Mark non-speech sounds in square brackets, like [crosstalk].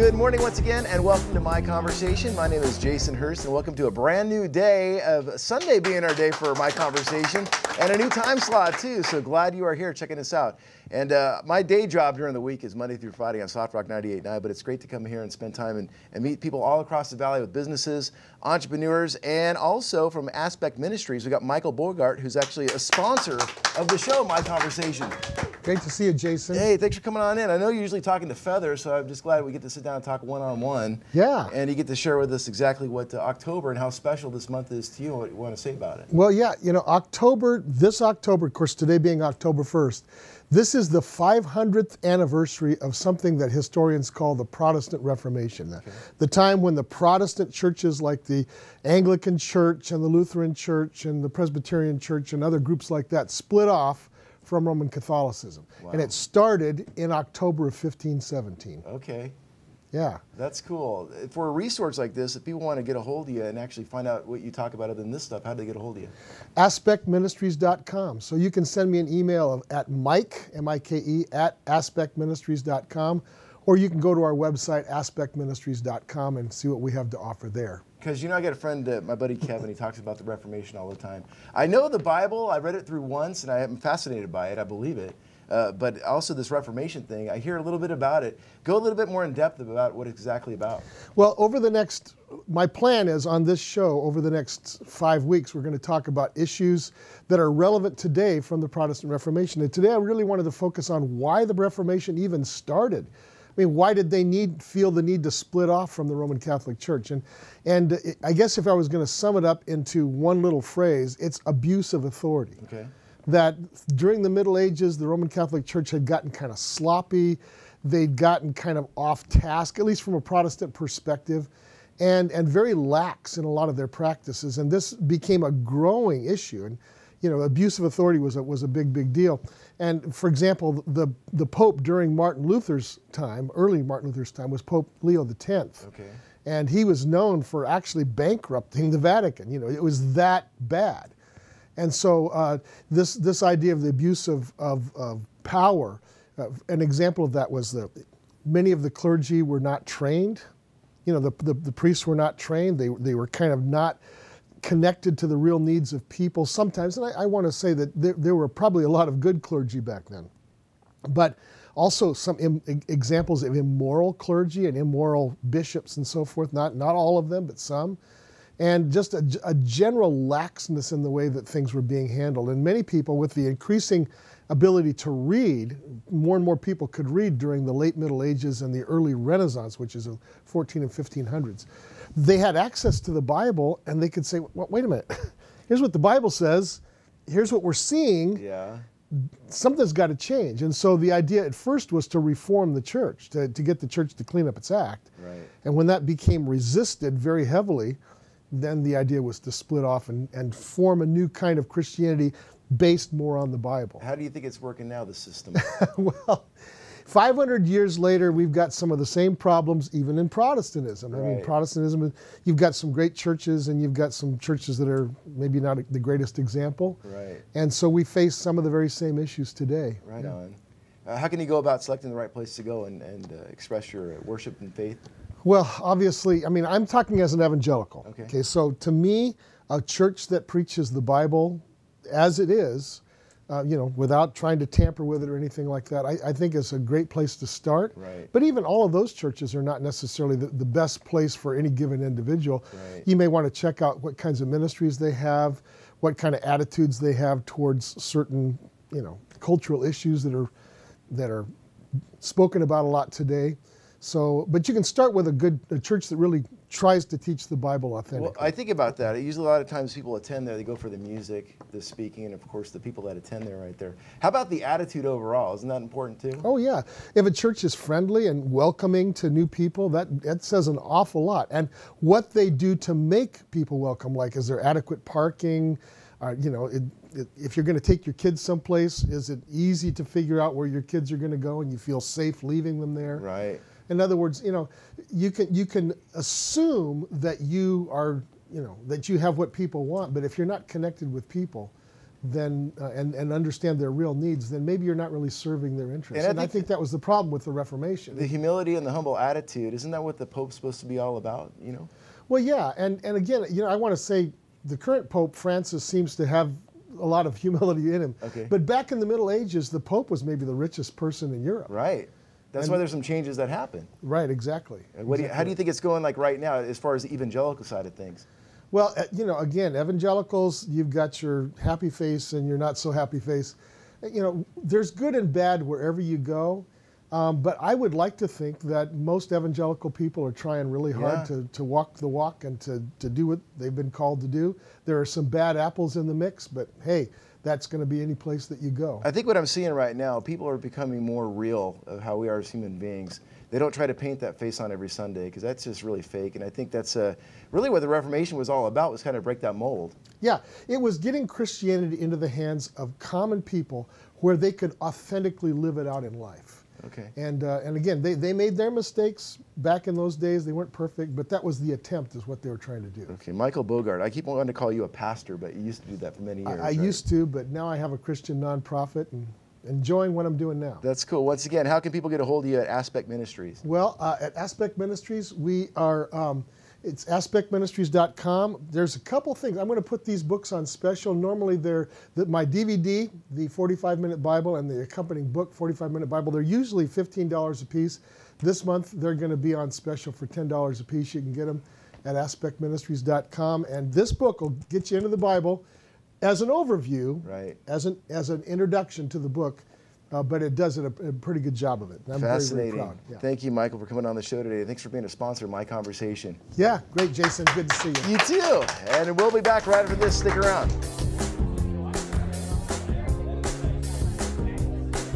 Good morning once again, and welcome to My Conversation. My name is Jason Hurst, and welcome to a brand new day of Sunday being our day for My Conversation, and a new time slot too. So glad you are here checking us out. And uh, my day job during the week is Monday through Friday on Soft Rock 98.9, but it's great to come here and spend time and, and meet people all across the valley with businesses, entrepreneurs, and also from Aspect Ministries. We got Michael Bogart, who's actually a sponsor of the show, My Conversation. Great to see you, Jason. Hey, thanks for coming on in. I know you're usually talking to Feather, so I'm just glad we get to sit down and talk one on one. Yeah. And you get to share with us exactly what uh, October and how special this month is to you and what you want to say about it. Well, yeah, you know, October, this October, of course, today being October 1st, this is the 500th anniversary of something that historians call the Protestant Reformation. Okay. The time when the Protestant churches like the Anglican Church and the Lutheran Church and the Presbyterian Church and other groups like that split off from Roman Catholicism. Wow. And it started in October of 1517. Okay. Yeah. That's cool. For a resource like this, if people want to get a hold of you and actually find out what you talk about other than this stuff, how do they get a hold of you? AspectMinistries.com. So you can send me an email of, at Mike, M-I-K-E, at AspectMinistries.com, or you can go to our website, AspectMinistries.com, and see what we have to offer there. Because, you know, I got a friend, uh, my buddy Kevin, he talks about the Reformation all the time. I know the Bible, I read it through once, and I am fascinated by it, I believe it. Uh, but also this Reformation thing, I hear a little bit about it. Go a little bit more in depth about what it's exactly about. Well, over the next, my plan is on this show, over the next five weeks, we're going to talk about issues that are relevant today from the Protestant Reformation. And today I really wanted to focus on why the Reformation even started. I mean, why did they need feel the need to split off from the Roman Catholic Church? And and I guess if I was going to sum it up into one little phrase, it's abuse of authority. Okay that during the Middle Ages, the Roman Catholic Church had gotten kind of sloppy. They'd gotten kind of off task, at least from a Protestant perspective, and, and very lax in a lot of their practices. And this became a growing issue. And, you know, abuse of authority was a, was a big, big deal. And for example, the, the Pope during Martin Luther's time, early Martin Luther's time, was Pope Leo X. Okay. And he was known for actually bankrupting the Vatican. You know, it was that bad. And so uh, this, this idea of the abuse of, of, of power, uh, an example of that was that many of the clergy were not trained. You know, the, the, the, priests were not trained. They, they were kind of not connected to the real needs of people sometimes. And I, I want to say that there, there, were probably a lot of good clergy back then. But also some Im, examples of immoral clergy and immoral bishops and so forth. Not, not all of them, but some and just a, a, general laxness in the way that things were being handled. And many people, with the increasing ability to read, more and more people could read during the late Middle Ages and the early Renaissance, which is the 14 and 1500s. They had access to the Bible and they could say, well, wait a minute, [laughs] here's what the Bible says, here's what we're seeing. Yeah. Something's got to change. And so the idea at first was to reform the church, to, to get the church to clean up its act. Right. And when that became resisted very heavily, then the idea was to split off and, and form a new kind of Christianity based more on the Bible. How do you think it's working now, the system? [laughs] well, 500 years later, we've got some of the same problems even in Protestantism. Right. I mean, Protestantism, you've got some great churches and you've got some churches that are maybe not the greatest example. Right. And so we face some of the very same issues today. Right yeah. on. Uh, how can you go about selecting the right place to go and, and uh, express your worship and faith? Well, obviously, I mean, I'm talking as an evangelical. Okay. okay. So to me, a church that preaches the Bible as it is, uh, you know, without trying to tamper with it or anything like that, I, I, think it's a great place to start. Right. But even all of those churches are not necessarily the, the best place for any given individual. Right. You may want to check out what kinds of ministries they have, what kind of attitudes they have towards certain, you know, cultural issues that are that are spoken about a lot today. So, but you can start with a good a church that really tries to teach the Bible authentically. Well, I think about that. I Usually, a lot of times people attend there, they go for the music, the speaking, and of course, the people that attend there right there. How about the attitude overall? Isn't that important too? Oh, yeah. If a church is friendly and welcoming to new people, that, that says an awful lot. And what they do to make people welcome, like is there adequate parking? Uh, you know, it, it, if you're going to take your kids someplace, is it easy to figure out where your kids are going to go and you feel safe leaving them there? Right. In other words, you know, you can you can assume that you are, you know, that you have what people want, but if you're not connected with people, then uh, and, and understand their real needs, then maybe you're not really serving their interests. And I And, I, think think that was the problem with the Reformation. The humility and the humble attitude, isn't that what the Pope's supposed to be all about? You know? Well, yeah, and, and again, you know, I want to say the current Pope Francis seems to have a lot of [laughs] humility in him. Okay. But back in the Middle Ages, the Pope was maybe the richest person in Europe. Right. That's why there's some changes that happen. Right, exactly. What do you, how do you think it's going like right now as far as the evangelical side of things? Well, uh, you know, again, evangelicals, you've got your happy face and your not so happy face. You know, there's good and bad wherever you go. Um, but I would like to think that most evangelical people are trying really hard Yeah. to, to walk the walk and to, to do what they've been called to do. There are some bad apples in the mix, but hey, that's going to be any place that you go. I think what I'm seeing right now, people are becoming more real of how we are as human beings. They don't try to paint that face on every Sunday because that's just really fake. And I think that's uh, really what the Reformation was all about was kind of break that mold. Yeah, it was getting Christianity into the hands of common people where they could authentically live it out in life. Okay. And, uh, and again, they, they made their mistakes back in those days. They weren't perfect, but that was the attempt, is what they were trying to do. Okay, Michael Bogart. I keep wanting to call you a pastor, but you used to do that for many I, years. I right? used to, but now I have a Christian nonprofit and enjoying what I'm doing now. That's cool. Once again, how can people get a hold of you at Aspect Ministries? Well, uh, at Aspect Ministries, we are, um, it's aspectministries.com. There's a couple things. I'm going to put these books on special. Normally, they're the, my DVD, the 45 Minute Bible, and the accompanying book, 45 Minute Bible, they're usually $15 a piece. This month, they're going to be on special for $10 a piece. You can get them at aspectministries.com. And this book will get you into the Bible as an overview, Right. as, an, as an introduction to the book. Uh, but it does a, a pretty good job of it. I'm very, Fascinating. very proud. Yeah. Thank you, Michael, for coming on the show today. Thanks for being a sponsor of my conversation. Yeah, great, Jason. Good to see you. You too. And we'll be back right after this. Stick around.